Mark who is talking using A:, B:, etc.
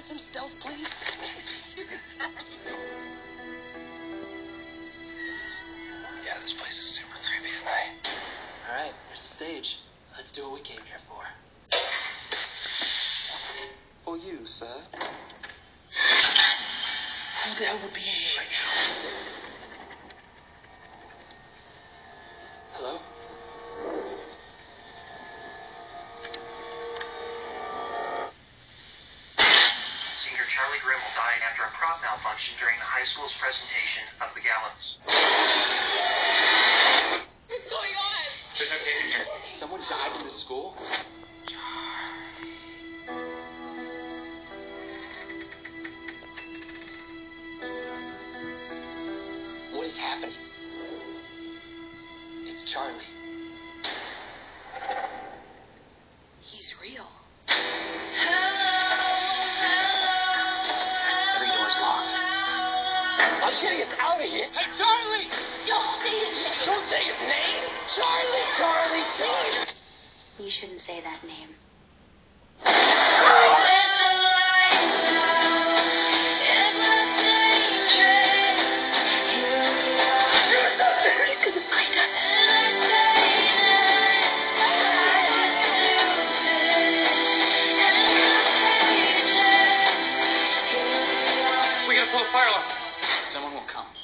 A: get some stealth, please? yeah, this
B: place
A: is super creepy at night. All right, there's the stage. Let's do what we came here for. For you, sir. Who the hell would be here right now?
C: Charlie Grimille die after a prop malfunction during the high school's presentation of the gallows. What's
D: going on?
B: There's no tape in here.
A: Someone died in the school? What is happening? It's Charlie. I'm getting us out of here. Hey, Charlie! Don't
D: say
A: his name. Don't say his name. Charlie, Charlie, Charlie.
D: You shouldn't say that name.
B: fire alarm
A: someone will come.